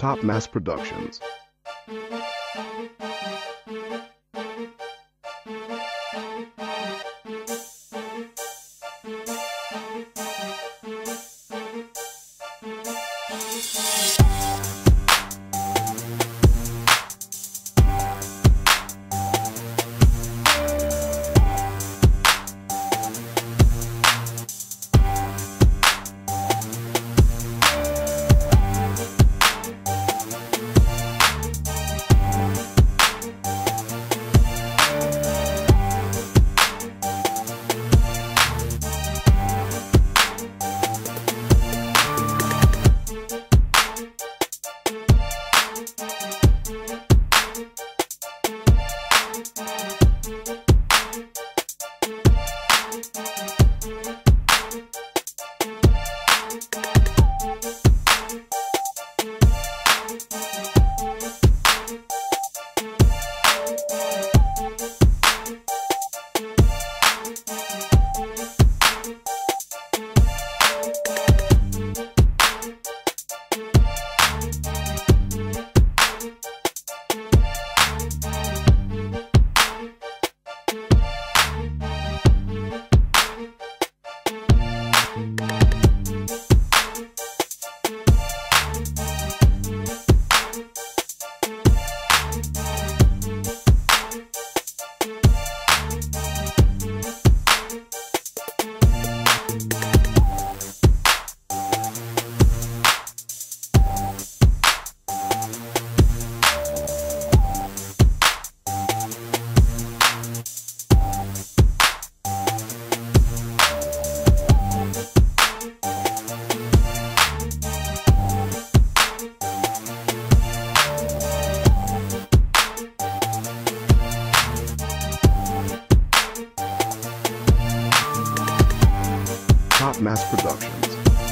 Top Mass Productions. Top Mass Productions.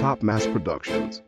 Top Mass Productions.